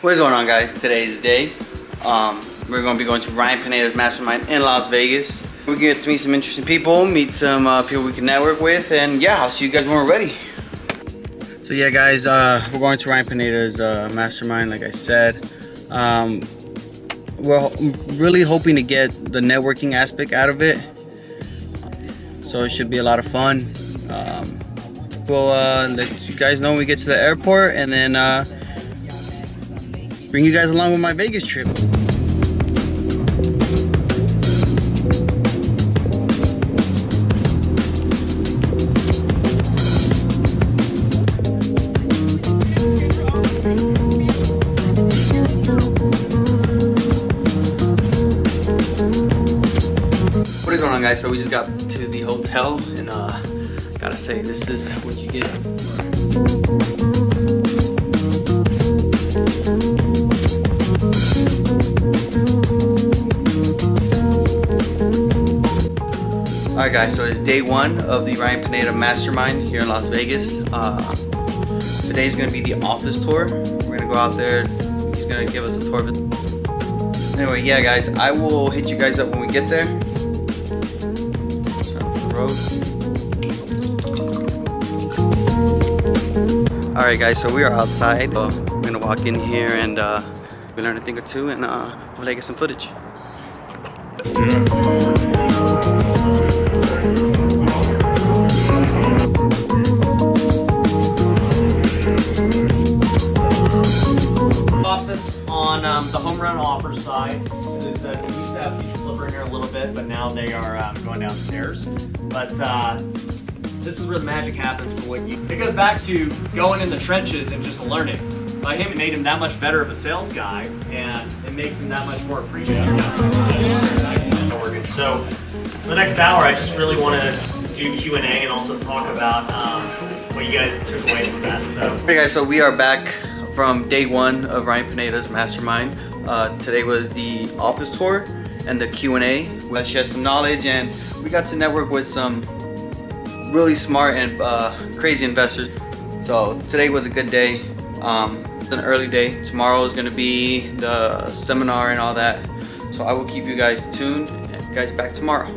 What's going on guys? Today's the day. Um, we're going to be going to Ryan Pineda's Mastermind in Las Vegas. We get to meet some interesting people, meet some uh, people we can network with, and yeah, I'll see you guys when we're ready. So yeah guys, uh, we're going to Ryan Pineda's uh, Mastermind like I said. Um, we're really hoping to get the networking aspect out of it. So it should be a lot of fun. Um, we'll uh, let you guys know when we get to the airport and then uh, bring you guys along with my Vegas trip. What is going on guys? So we just got to the hotel and uh, gotta say this is what you get. Guys, so it's day one of the Ryan Pineda Mastermind here in Las Vegas. Uh, today's gonna be the office tour. We're gonna go out there. He's gonna give us a tour. Anyway, yeah guys, I will hit you guys up when we get there. Alright guys, so we are outside. Uh, we're gonna walk in here and uh, we learn a thing or two and uh, hopefully get some footage. office um, the home run offer side. This, uh, we used to have Future Flipper in here a little bit, but now they are um, going downstairs. But uh, this is where the magic happens for what you. It goes back to going in the trenches and just learning. By him, it made him that much better of a sales guy, and it makes him that much more appreciative. So, for the next hour, I just really want to do Q and A and also talk about um, what you guys took away from that. So. Hey guys, so we are back from day one of Ryan Pineda's Mastermind. Uh, today was the office tour and the Q&A. We shed some knowledge and we got to network with some really smart and uh, crazy investors. So today was a good day. Um, it's an early day. Tomorrow is gonna be the seminar and all that. So I will keep you guys tuned and guys back tomorrow.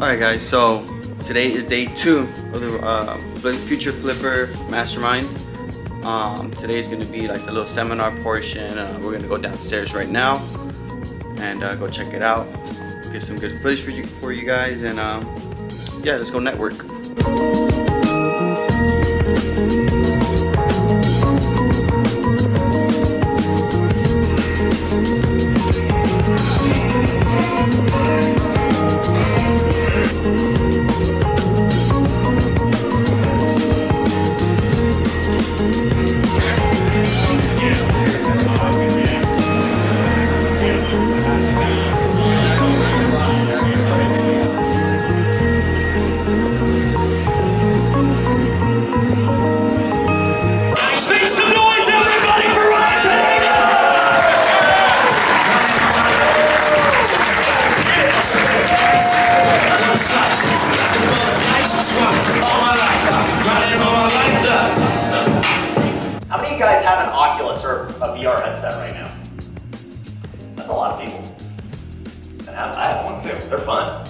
Alright guys, so today is day two of the uh, Future Flipper Mastermind. Um, today is going to be like the little seminar portion. Uh, we're going to go downstairs right now and uh, go check it out. Get some good footage for you, for you guys and um, yeah, let's go network. Headset right now? That's a lot of people. And I have one too. They're fun.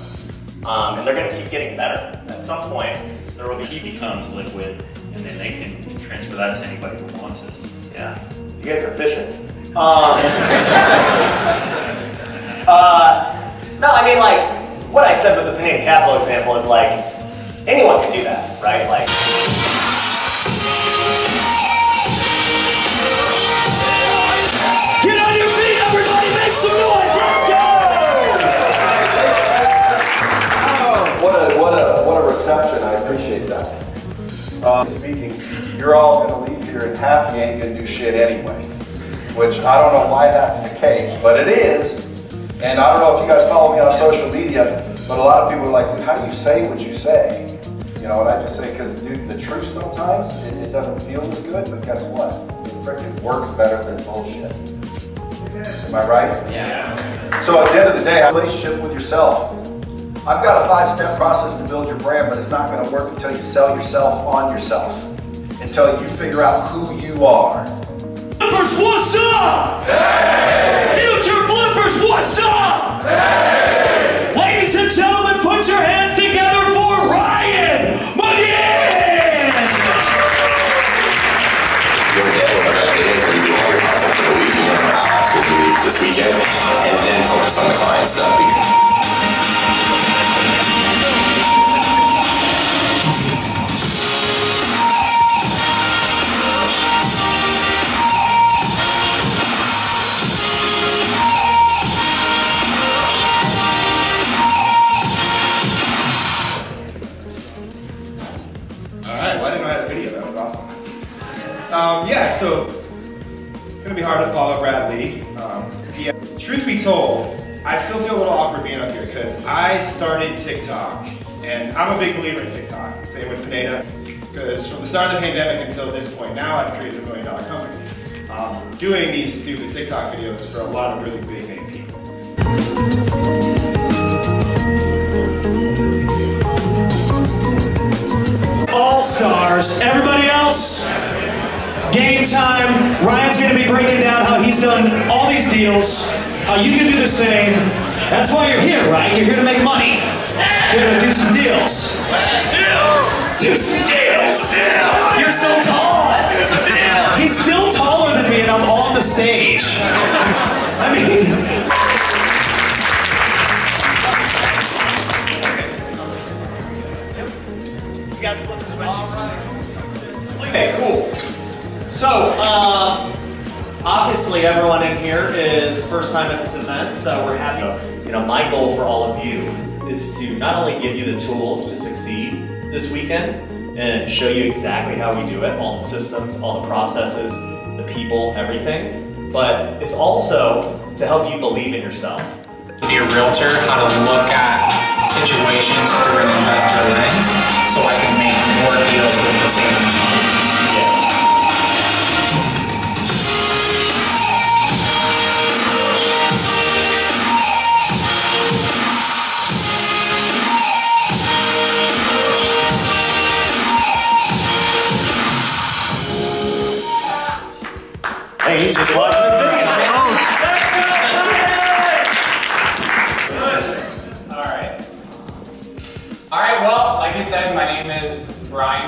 Um, and they're going to keep getting better. At some point, there will be. Becomes liquid, and then they can transfer that to anybody who wants it. Yeah. You guys are fishing. Um, uh, no, I mean, like, what I said with the Pineda Capital example is like, anyone can do that, right? Like, reception, I appreciate that. Uh, speaking, you're all gonna leave here and half you ain't gonna do shit anyway. Which I don't know why that's the case, but it is. And I don't know if you guys follow me on social media, but a lot of people are like, how do you say what you say? You know, and I just say, because dude, the truth sometimes, it, it doesn't feel as good, but guess what? It freaking works better than bullshit. Am I right? Yeah. So at the end of the day, have a relationship with yourself. I've got a five-step process to build your brand, but it's not going to work until you sell yourself on yourself, until you figure out who you are. Flippers, what's up? Hey! Future Flippers, what's up? Hey! Ladies and gentlemen, put your hands together for Ryan McGinn! Your dad will have ideas do all your content for the week, you learn how leave this weekend, and then focus on the clients that week. Be hard to follow Brad Lea. Um, yeah, truth be told, I still feel a little awkward being up here because I started TikTok, and I'm a big believer in TikTok. Same with Pineda, because from the start of the pandemic until this point, now I've created a million dollar company. Um, doing these stupid TikTok videos for a lot of really big name people. All stars. Everybody else, time. Ryan's going to be breaking down how he's done all these deals, how you can do the same. That's why you're here, right? You're here to make money. You're going to do some deals. Do some deals. You're so tall. He's still taller than me, and I'm on the stage. I mean. Okay, cool. So, um, obviously everyone in here is first time at this event, so we're happy. You know, my goal for all of you is to not only give you the tools to succeed this weekend and show you exactly how we do it, all the systems, all the processes, the people, everything, but it's also to help you believe in yourself. To be a realtor, how to look at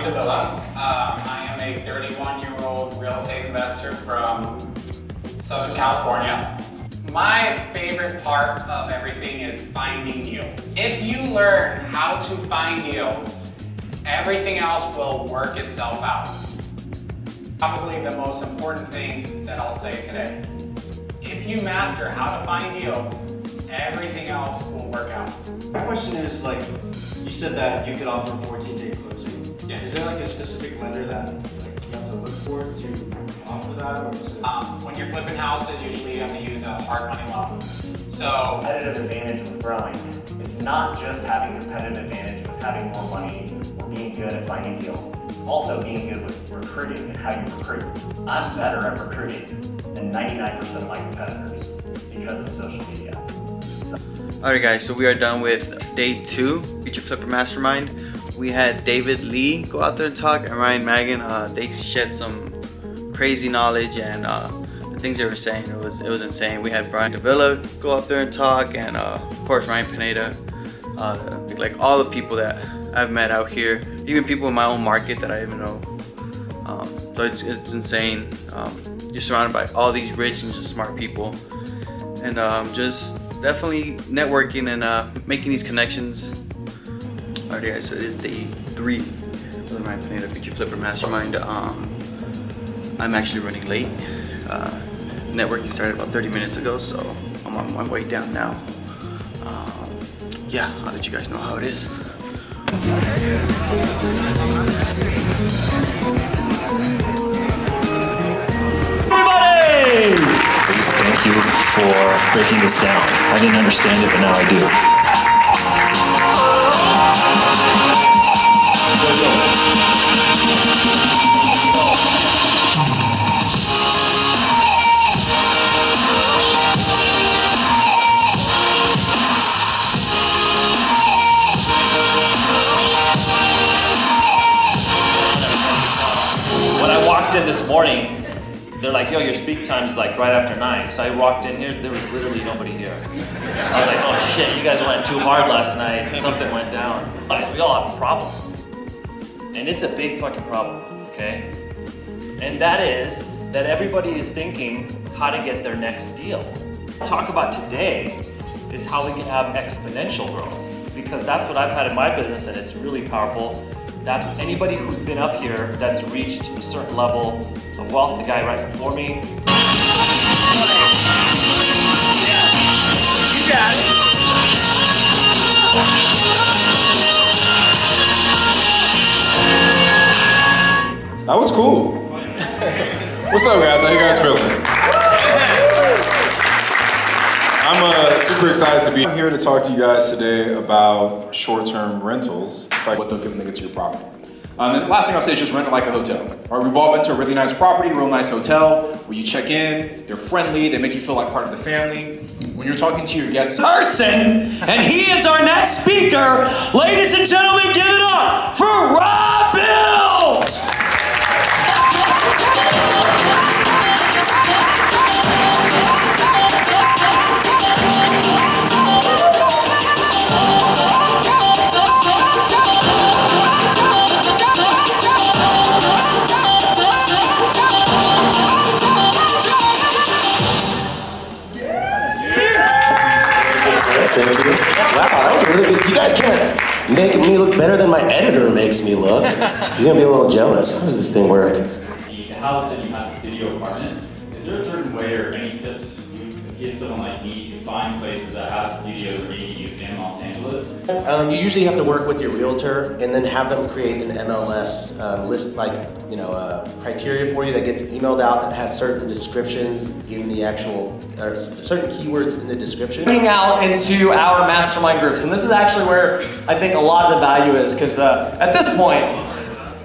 Um, I am a 31-year-old real estate investor from Southern California. My favorite part of everything is finding deals. If you learn how to find deals, everything else will work itself out. Probably the most important thing that I'll say today. If you master how to find deals, everything else will work out. My question is like, you said that you could offer a 14 day closing. Yes. Is there like a specific lender that like, you have to look for to offer that or to? Um, when you're flipping houses, usually you have to use a hard money loan. So competitive advantage with growing. It's not just having competitive advantage with having more money or being good at finding deals. It's also being good with recruiting and how you recruit. I'm better at recruiting than 99% of my competitors because of social media. Alright guys, so we are done with day two, Future Flipper Mastermind. We had David Lee go out there and talk and Ryan Magan. Uh, they shed some crazy knowledge and uh, the things they were saying, it was it was insane. We had Brian Davila go out there and talk and uh, of course Ryan Pineda. Uh, like all the people that I've met out here, even people in my own market that I even know. Um, so it's, it's insane. Um, you're surrounded by all these rich and just smart people and um, just definitely networking and uh, making these connections. Alright guys, so it is day three of Ryan Pineda Future Flipper Mastermind. Um, I'm actually running late. Uh, networking started about 30 minutes ago, so I'm on my way down now. Um, yeah, I'll let you guys know how it is. Everybody! Thank you for breaking this down. I didn't understand it, but now I do. In this morning, they're like, yo, your speak time's like right after nine. So I walked in here, there was literally nobody here. I was like, oh shit, you guys went too hard last night. Something went down. Guys, we all have a problem. And it's a big fucking problem, okay? And that is that everybody is thinking how to get their next deal. Talk about today is how we can have exponential growth because that's what I've had in my business and it's really powerful. That's anybody who's been up here that's reached a certain level of wealth. The guy right before me. You got it. That was cool. What's up, guys? How you guys feeling? I'm uh, super excited to be here to talk to you guys today about short-term rentals, like what they'll give get to your property. Um, and the last thing I'll say is just rent it like a hotel. All right, we've all been to a really nice property, real nice hotel, where you check in, they're friendly, they make you feel like part of the family. When you're talking to your guests, person, and he is our next speaker. Ladies and gentlemen, give it up for Rob Bills! Thank you. Wow, that was really good. You guys can't make me look better than my editor makes me look. He's gonna be a little jealous. How does this thing work? The house that you have, studio apartment, is there a certain way or any tips you would give someone like me to find places that have studios being use in Los Angeles? Um, you usually have to work with your realtor and then have them create an MLS um, list, like you know, uh, criteria for you that gets emailed out that has certain descriptions in the actual, or certain keywords in the description. Looking out into our mastermind groups, and this is actually where I think a lot of the value is, because uh, at this point,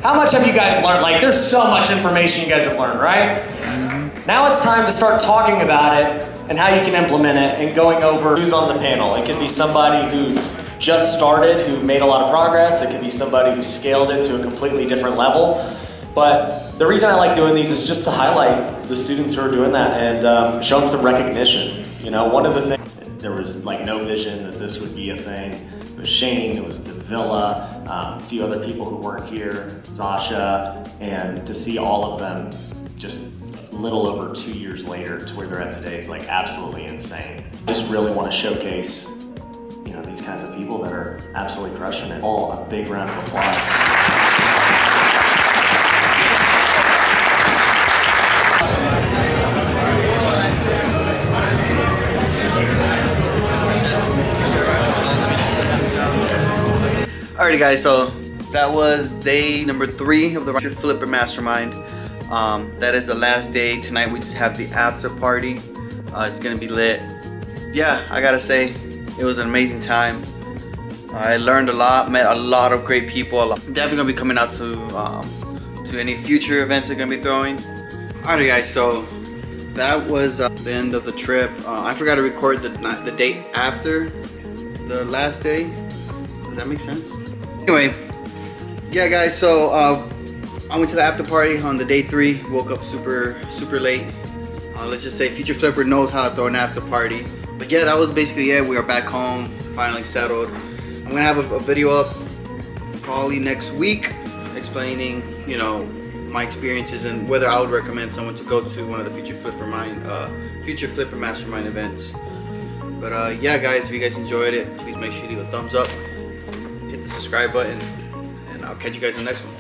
how much have you guys learned? Like, there's so much information you guys have learned, right? Now it's time to start talking about it and how you can implement it and going over who's on the panel. It could be somebody who's just started, who made a lot of progress. It could be somebody who scaled it to a completely different level. But the reason I like doing these is just to highlight the students who are doing that and um, show them some recognition. You know, one of the things, there was like no vision that this would be a thing. It was Shane, it was Davila, um, a few other people who weren't here, Zasha, and to see all of them just little over two years later to where they're at today is like absolutely insane. Just really want to showcase, you know, these kinds of people that are absolutely crushing it. All a big round of applause. Alrighty, guys. So that was day number three of the Roger Flipper Mastermind. Um, that is the last day. Tonight we just have the after party. Uh, it's gonna be lit. Yeah, I gotta say, it was an amazing time. I learned a lot, met a lot of great people. Lot. Definitely gonna be coming out to um, to any future events they're gonna be throwing. Alrighty, guys. So that was uh, the end of the trip. Uh, I forgot to record the the date after the last day. Does that make sense? Anyway, yeah, guys. So uh, I went to the after party on the day three. Woke up super super late. Uh, let's just say Future Flipper knows how to throw an after party. But yeah, that was basically it. We are back home, finally settled. I'm gonna have a, a video up probably next week explaining, you know, my experiences and whether I would recommend someone to go to one of the Future Flipper Mind, uh, Future Flipper Mastermind events. But uh, yeah, guys, if you guys enjoyed it, please make sure you leave a thumbs up, hit the subscribe button, and I'll catch you guys in the next one.